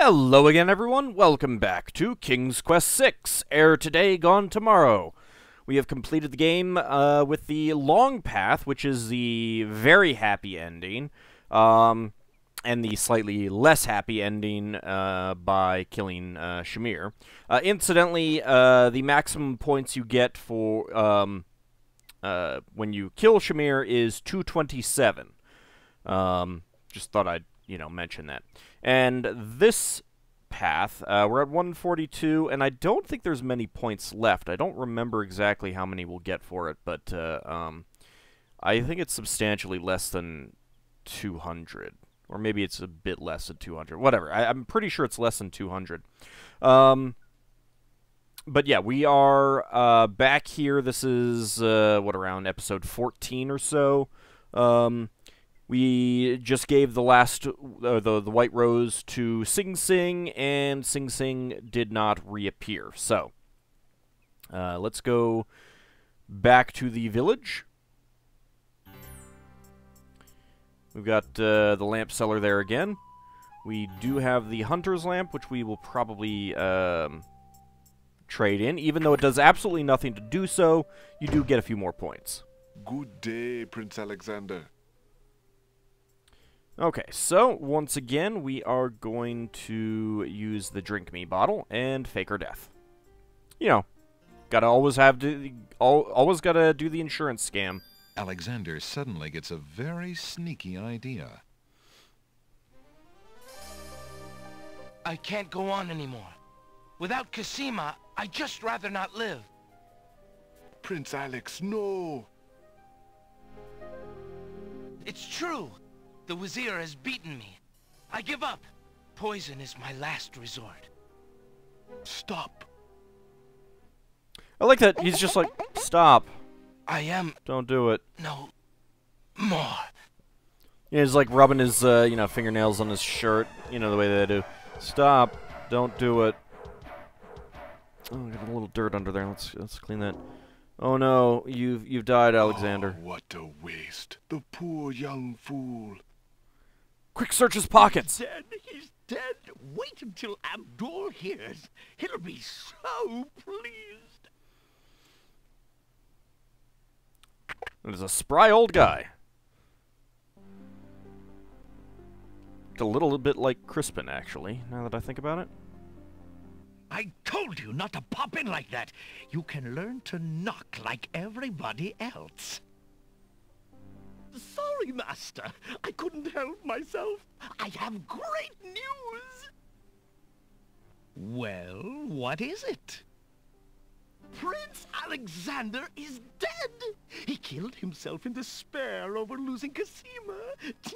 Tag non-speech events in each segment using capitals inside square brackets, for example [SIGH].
Hello again, everyone. Welcome back to King's Quest VI, Heir Today, Gone Tomorrow. We have completed the game uh, with the long path, which is the very happy ending, um, and the slightly less happy ending uh, by killing uh, Shamir. Uh, incidentally, uh, the maximum points you get for um, uh, when you kill Shamir is 227. Um, just thought I'd you know mention that. And this path, uh, we're at 142, and I don't think there's many points left. I don't remember exactly how many we'll get for it, but uh, um, I think it's substantially less than 200. Or maybe it's a bit less than 200. Whatever. I, am pretty sure it's less than 200. Um, but yeah, we are uh, back here. This is, uh, what, around episode 14 or so. Um, we just gave the last, uh, the, the White Rose to Sing Sing, and Sing Sing did not reappear. So, uh, let's go back to the village. We've got uh, the lamp seller there again. We do have the hunter's lamp, which we will probably um, trade in. Even though it does absolutely nothing to do so, you do get a few more points. Good day, Prince Alexander. Okay, so once again, we are going to use the drink me bottle and fake our death. You know, gotta always have to, always gotta do the insurance scam. Alexander suddenly gets a very sneaky idea. I can't go on anymore. Without Cassima, I'd just rather not live. Prince Alex, no! It's true. The Wazir has beaten me. I give up. Poison is my last resort. Stop. I like that he's just like, stop. I am... Don't do it. No. More. Yeah, he's like rubbing his, uh, you know, fingernails on his shirt. You know, the way they do. Stop. Don't do it. Oh, I got a little dirt under there. Let's let's clean that. Oh no, you've you've died, Alexander. Oh, what a waste. The poor young fool. Quick, search his pockets. He's dead. He's dead. Wait until Abdul hears. He'll be so pleased. There's a spry old guy. a little bit like Crispin, actually, now that I think about it. I told you not to pop in like that. You can learn to knock like everybody else. Sorry, Master. I couldn't help myself. I have great news. Well, what is it? Prince Alexander is dead. He killed himself in despair over losing Cassima. [LAUGHS]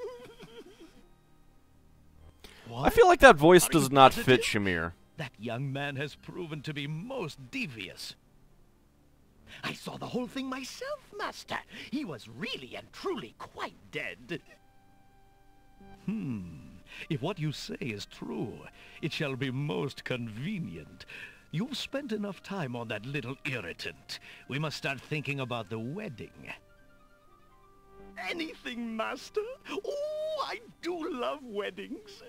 I feel like that voice does not fit Shamir. That young man has proven to be most devious. I saw the whole thing myself, Master. He was really and truly quite dead. Hmm. If what you say is true, it shall be most convenient. You've spent enough time on that little irritant. We must start thinking about the wedding. Anything, Master. Oh, I do love weddings.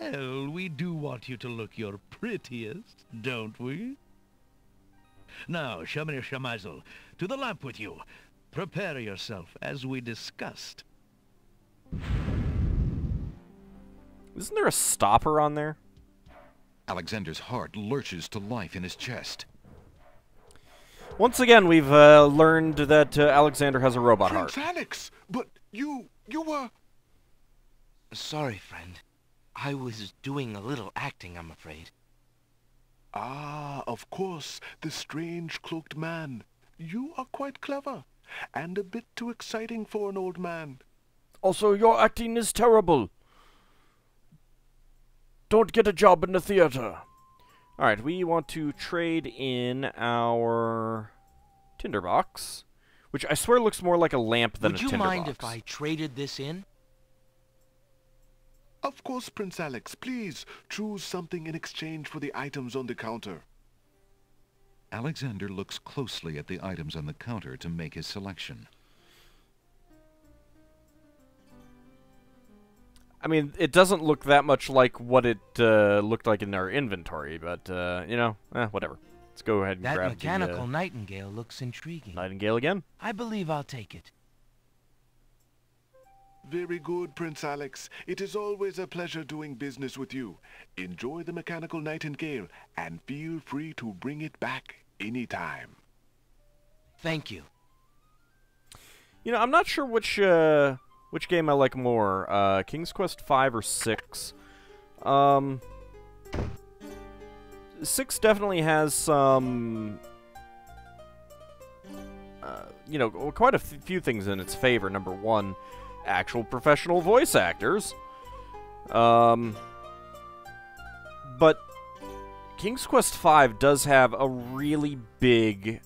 Well, we do want you to look your prettiest, don't we? Now, Shamir Shamazel, to the lamp with you. Prepare yourself, as we discussed. Isn't there a stopper on there? Alexander's heart lurches to life in his chest. Once again, we've uh, learned that uh, Alexander has a robot Prince heart. Alex, but you, you were... Sorry, friend. I was doing a little acting, I'm afraid. Ah, of course, the strange cloaked man. You are quite clever, and a bit too exciting for an old man. Also, your acting is terrible. Don't get a job in the theater. Alright, we want to trade in our tinderbox, which I swear looks more like a lamp than Would a you mind if I traded this in? Of course, Prince Alex. Please, choose something in exchange for the items on the counter. Alexander looks closely at the items on the counter to make his selection. I mean, it doesn't look that much like what it uh, looked like in our inventory, but uh, you know, eh, whatever. Let's go ahead and That grab mechanical the uh, nightingale looks intriguing. Nightingale again. I believe I'll take it. Very good, Prince Alex. It is always a pleasure doing business with you. Enjoy the mechanical nightingale and feel free to bring it back anytime. Thank you. You know, I'm not sure which uh, which game I like more, uh, King's Quest Five or Six. Um, Six definitely has some, uh, you know, quite a f- few things in its favor. Number one, actual professional voice actors. Um, but King's Quest Five does have a really big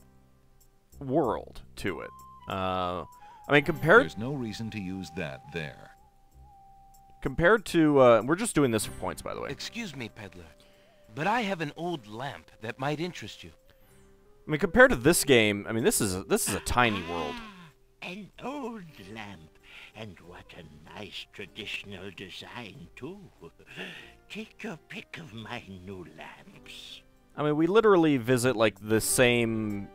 world to it. Uh, I mean, compared There's no reason to use that there. compared to, uh, we're just doing this for points, by the way. Excuse me, peddler, but I have an old lamp that might interest you. I mean, compared to this game, I mean, this is a, this is a tiny world. [GASPS] An old lamp, and what a nice traditional design, too. Take your pick of my new lamps. I mean, we literally visit like the same,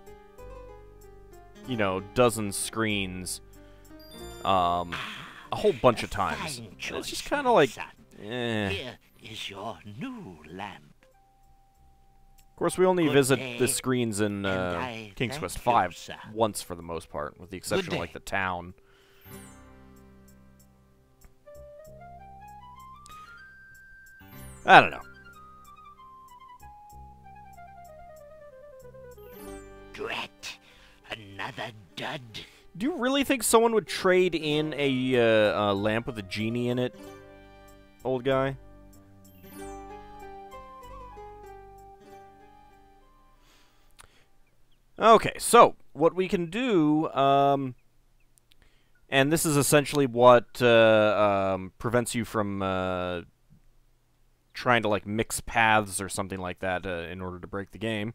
you know, dozen screens, um, a whole bunch of times. Choice, It's just kind of like, eh. Here is your new lamp. Of course, we only Good visit the screens in uh, King's Quest Five once for the most part, with the exception of like the town. I don't know. Drat. Another dud. Do you really think someone would trade in a uh, uh, lamp with a genie in it, old guy? Okay, so what we can do, um, and this is essentially what uh, um, prevents you from uh, trying to like mix paths or something like that uh, in order to break the game.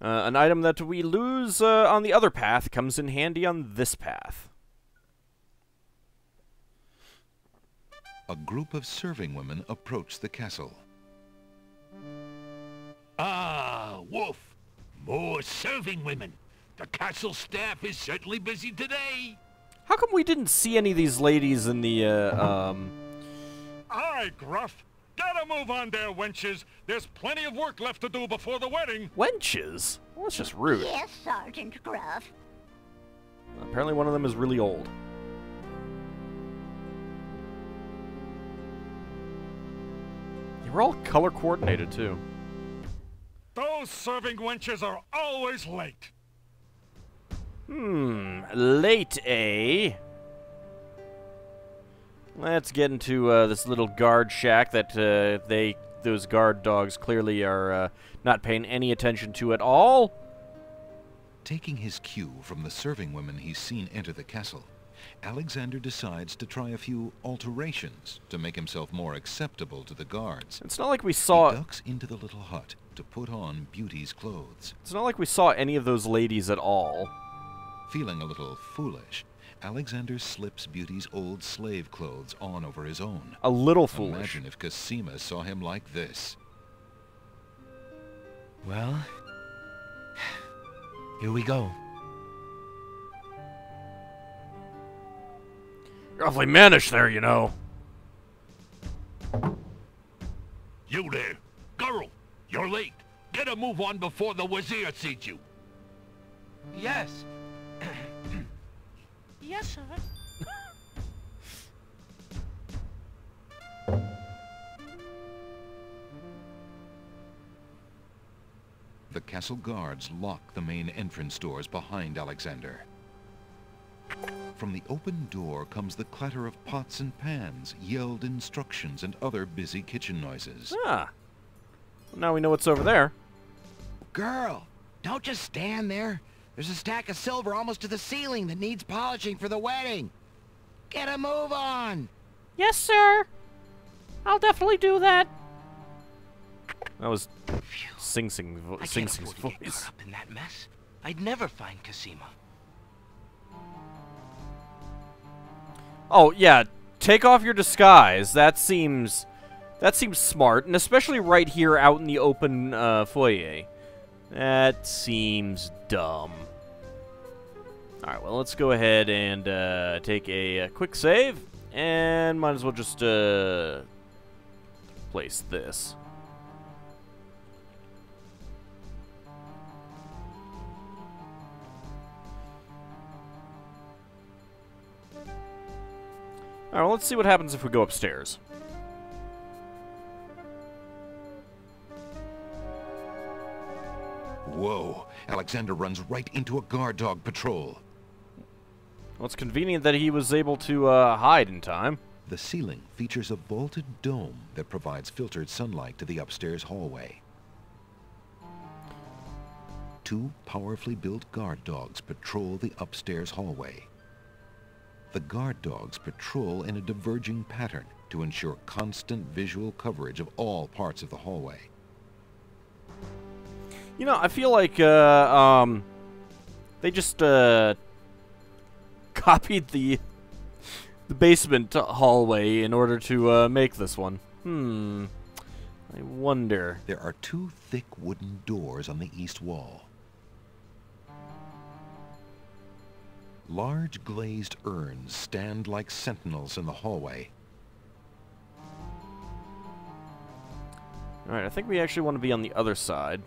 Uh, an item that we lose uh, on the other path comes in handy on this path. A group of serving women approach the castle. Ah, Wolf. More serving women. The castle staff is certainly busy today. How come we didn't see any of these ladies in the uh, um? Aye, Gruff. Gotta move on there, wenches. There's plenty of work left to do before the wedding. wenches? Well, that's just rude. Yes, Sergeant Gruff. Apparently, one of them is really old. They were all color coordinated too. Those serving wenches are always late. Hmm, late, eh? Let's get into uh, this little guard shack that uh, they, those guard dogs, clearly are uh, not paying any attention to at all. Taking his cue from the serving women he's seen enter the castle, Alexander decides to try a few alterations to make himself more acceptable to the guards. It's not like we saw... He saw. ducks into the little hut to put on Beauty's clothes. It's not like we saw any of those ladies at all. Feeling a little foolish, Alexander slips Beauty's old slave clothes on over his own. A little foolish. Imagine if Cassima saw him like this. Well, here we go. You're awfully mannish there, you know. You there. Girl, you're late. Get a move on before the Wazir sees you. Yes. [CLEARS THROAT] Yes, sir. The castle guards lock the main entrance doors behind Alexander. From the open door comes the clatter of pots and pans, yelled instructions, and other busy kitchen noises. Ah. Well, now we know what's over there. Girl, don't just stand there. There's a stack of silver almost to the ceiling that needs polishing for the wedding. Get a move on. Yes, sir. I'll definitely do that. That was Sing Sing vo- I Sing can't Sing's afford to get voice. caught up in that mess. I'd never find Cassima. Oh yeah, take off your disguise. That seems that seems smart, and especially right here out in the open uh, foyer. That seems dumb. Alright, well, let's go ahead and uh, take a, a, quick save, and might as well just uh, place this. Alright, well, let's see what happens if we go upstairs. Alexander runs right into a guard dog patrol. Well, it's convenient that he was able to uh, hide in time. The ceiling features a vaulted dome that provides filtered sunlight to the upstairs hallway. Two powerfully built guard dogs patrol the upstairs hallway. The guard dogs patrol in a diverging pattern to ensure constant visual coverage of all parts of the hallway. You know, I feel like, uh, um, they just, uh, [LAUGHS] copied the, the basement hallway in order to, uh, make this one. Hmm. I wonder. There are two thick wooden doors on the east wall. Large glazed urns stand like sentinels in the hallway. Alright, I think we actually want to be on the other side.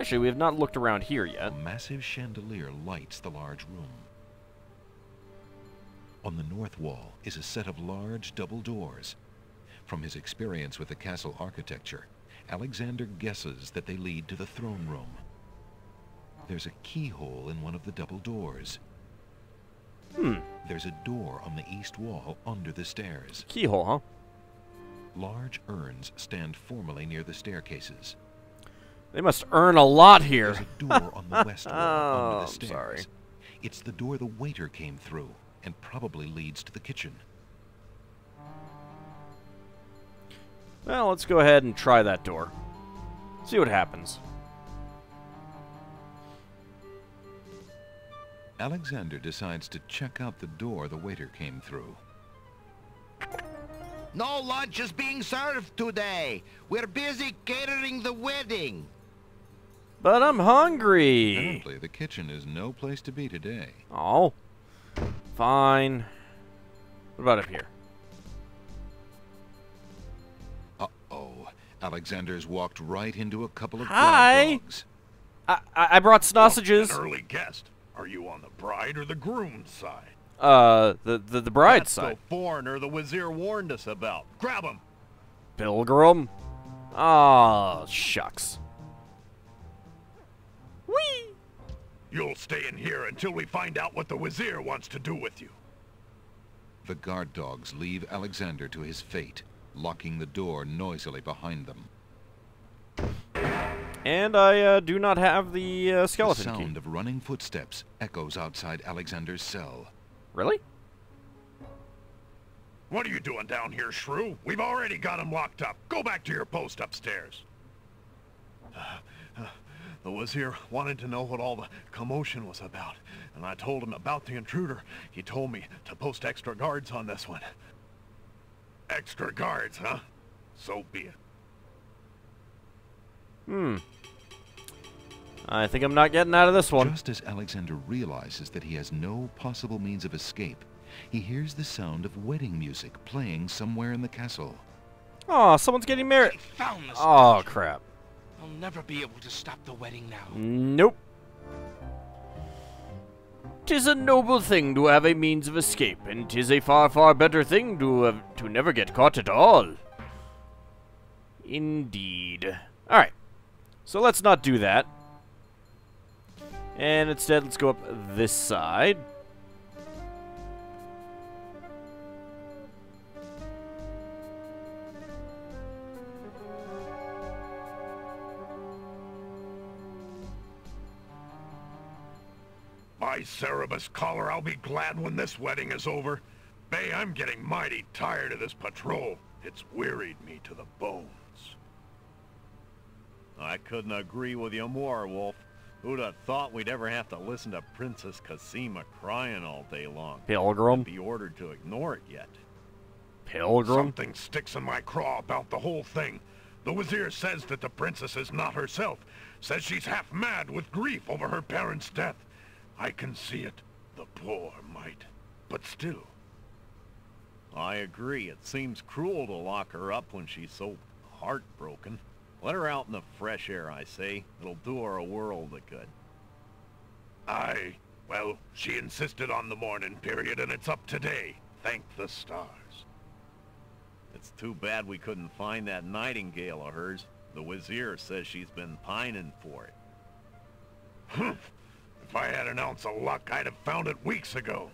Actually, we have not looked around here yet. A massive chandelier lights the large room. On the north wall is a set of large double doors. From his experience with the castle architecture, Alexander guesses that they lead to the throne room. There's a keyhole in one of the double doors. Hmm. There's a door on the east wall under the stairs. Keyhole, huh? Large urns stand formally near the staircases. They must earn a lot here. There's a door on the west wall oh, under the [LAUGHS] oh, stairs. sorry. It's the door the waiter came through, and probably leads to the kitchen. Well, let's go ahead and try that door. See what happens. Alexander decides to check out the door the waiter came through. No lunch is being served today. We're busy catering the wedding. But I'm hungry. Apparently, the kitchen is no place to be today. Oh. Fine. What about up here? Uh-oh. Alexander's walked right into a couple of Hi. dogs. I, I I brought sausages. An early guest. Are you on the bride or the groom's side? Uh, the the, the bride's That's side. the foreigner the Wazir warned us about. Grab him. Pilgrim. Oh, shucks. You'll stay in here until we find out what the Wazir wants to do with you. The guard dogs leave Alexander to his fate, locking the door noisily behind them. And I uh, do not have the uh, The skeleton sound key. of running footsteps echoes outside Alexander's cell. Really? What are you doing down here, Shrew? We've already got him locked up. Go back to your post upstairs. The Wazir wanted to know what all the commotion was about, and I told him about the intruder. He told me to post extra guards on this one. Extra guards, huh? So be it. Hmm. I think I'm not getting out of this one. Just as Alexander realizes that he has no possible means of escape, he hears the sound of wedding music playing somewhere in the castle. Oh, someone's getting married. Found Oh, crap. I'll never be able to stop the wedding now. Nope. Tis a noble thing to have a means of escape, and tis a far, far better thing to have, to never get caught at all. Indeed. Alright. So let's not do that. And instead, let's go up this side. By Cerberus collar, I'll be glad when this wedding is over. Bay, I'm getting mighty tired of this patrol. It's wearied me to the bones. I couldn't agree with you more, Wolf. Who'd have thought we'd ever have to listen to Princess Cassima crying all day long? Pilgrim. Be ordered to ignore it yet. Pilgrim. Something sticks in my craw about the whole thing. The Wazir says that the princess is not herself. Says she's half mad with grief over her parents' death. I can see it. The poor mite. But still, I agree. It seems cruel to lock her up when she's so heartbroken. Let her out in the fresh air, I say. It'll do her a world of good. I... Well, she insisted on the mourning period, and it's up today. Thank the stars. It's too bad we couldn't find that nightingale of hers. The Wazir says she's been pining for it. Humph. If I had an ounce of luck, I'd have found it weeks ago.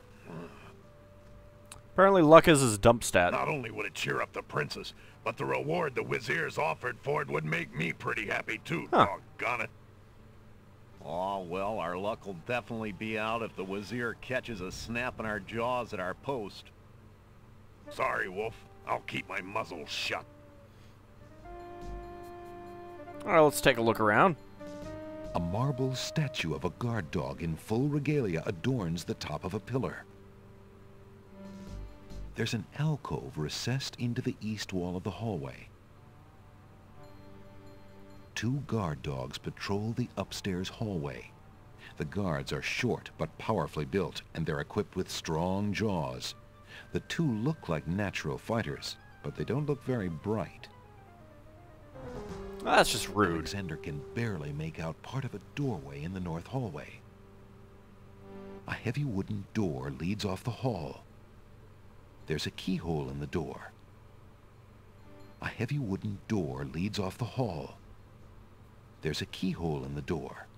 Apparently luck is his dump stat. Not only would it cheer up the princess, but the reward the Wazir's offered for it would make me pretty happy too, Huh. doggone it. Oh, well, our luck will definitely be out if the Wazir catches us snapping our jaws at our post. Sorry, Wolf. I'll keep my muzzle shut. Alright, let's take a look around. A marble statue of a guard dog in full regalia adorns the top of a pillar. There's an alcove recessed into the east wall of the hallway. Two guard dogs patrol the upstairs hallway. The guards are short but powerfully built, and they're equipped with strong jaws. The two look like natural fighters, but they don't look very bright. Ah, that's just rude. Alexander can barely make out part of a doorway in the north hallway. A heavy wooden door leads off the hall. There's a keyhole in the door. A heavy wooden door leads off the hall. There's a keyhole in the door.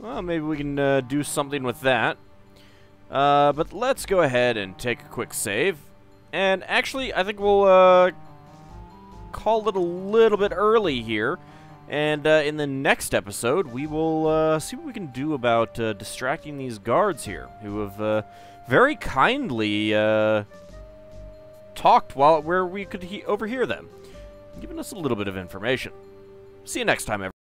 Well, maybe we can uh, do something with that. Uh, but let's go ahead and take a quick save. And actually, I think we'll uh, call it a little bit early here. And uh, in the next episode, we will uh, see what we can do about uh, distracting these guards here, who have uh, very kindly uh, talked while where we could he- overhear them, giving us a little bit of information. See you next time, everyone.